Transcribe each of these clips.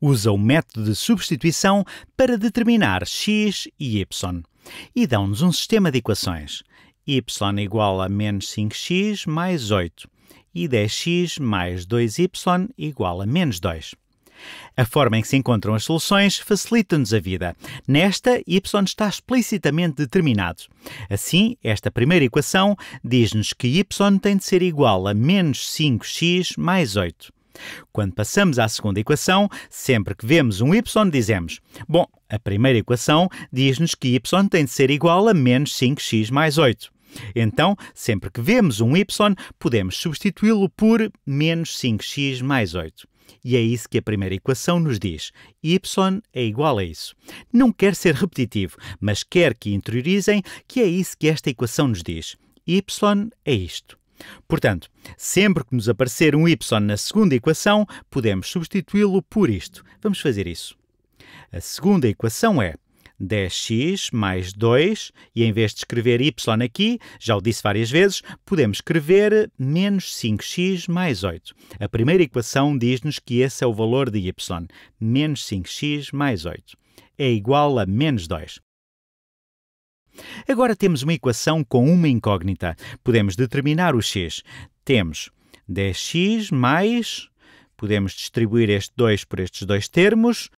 usa o método de substituição para determinar x e y e dão-nos um sistema de equações. y igual a menos 5x mais 8 e 10x mais 2y igual a menos 2. A forma em que se encontram as soluções facilita-nos a vida. Nesta, y está explicitamente determinado. Assim, esta primeira equação diz-nos que y tem de ser igual a menos 5x mais 8. Quando passamos à segunda equação, sempre que vemos um y, dizemos: Bom, a primeira equação diz-nos que y tem de ser igual a menos 5x mais 8. Então, sempre que vemos um y, podemos substituí-lo por menos 5x mais 8. E é isso que a primeira equação nos diz. y é igual a isso. Não quer ser repetitivo, mas quer que interiorizem que é isso que esta equação nos diz. y é isto. Portanto, sempre que nos aparecer um y na segunda equação, podemos substituí-lo por isto. Vamos fazer isso. A segunda equação é 10x mais 2, e em vez de escrever y aqui, já o disse várias vezes, podemos escrever menos 5x mais 8. A primeira equação diz-nos que esse é o valor de y, menos 5x mais 8. É igual a menos 2. Agora temos uma equação com uma incógnita. Podemos determinar o x. Temos 10x mais... Podemos distribuir este 2 por estes dois termos.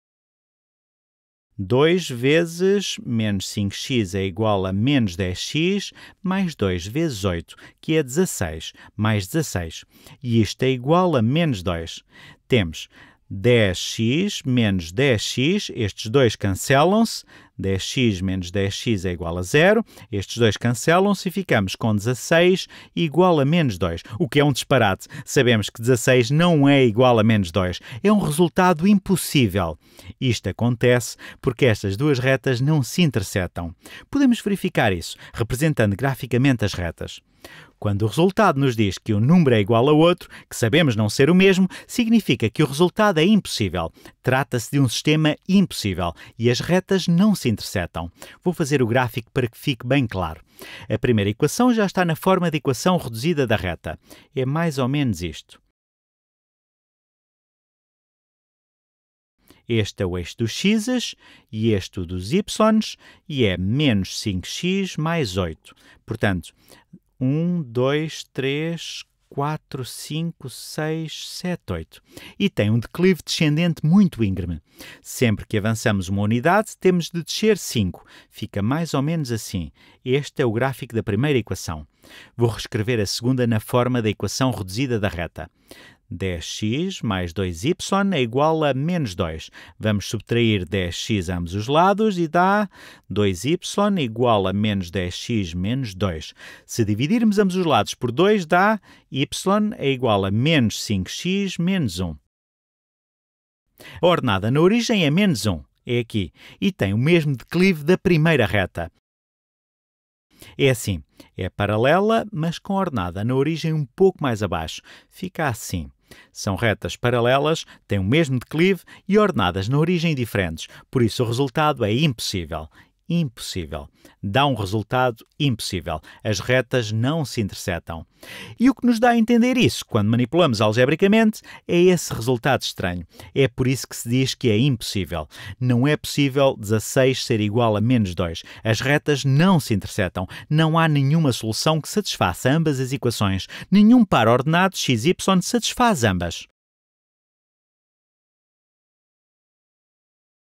2 vezes menos 5x é igual a menos 10x, mais 2 vezes 8, que é 16, mais 16. E isto é igual a menos 2. Temos 10x menos 10x, estes dois cancelam-se, 10x menos 10x é igual a zero, estes dois cancelam-se e ficamos com 16 igual a menos 2, o que é um disparate. Sabemos que 16 não é igual a menos 2, é um resultado impossível. Isto acontece porque estas duas retas não se intersetam. Podemos verificar isso representando graficamente as retas. Quando o resultado nos diz que um número é igual a outro, que sabemos não ser o mesmo, significa que o resultado é impossível. Trata-se de um sistema impossível e as retas não se intersetam. Vou fazer o gráfico para que fique bem claro. A primeira equação já está na forma de equação reduzida da reta. É mais ou menos isto. Este é o eixo dos x's e este o dos y's e é menos 5x mais 8. Portanto, 1, 2, 3, 4, 5, 6, 7, 8. E tem um declive descendente muito íngreme. Sempre que avançamos uma unidade, temos de descer 5. Fica mais ou menos assim. Este é o gráfico da primeira equação. Vou reescrever a segunda na forma da equação reduzida da reta. 10x mais 2y é igual a menos 2. Vamos subtrair 10x a ambos os lados e dá 2y igual a menos 10x menos 2. Se dividirmos ambos os lados por 2, dá y é igual a menos 5x menos 1. A ordenada na origem é menos 1, é aqui, e tem o mesmo declive da primeira reta. É assim, é paralela, mas com ordenada na origem um pouco mais abaixo. Fica assim. São retas paralelas, têm o mesmo declive e ordenadas na origem diferentes, por isso o resultado é impossível. Impossível. Dá um resultado impossível. As retas não se intersetam. E o que nos dá a entender isso, quando manipulamos algebricamente, é esse resultado estranho. É por isso que se diz que é impossível. Não é possível 16 ser igual a menos 2. As retas não se intersetam. Não há nenhuma solução que satisfaça ambas as equações. Nenhum par ordenado x y satisfaz ambas.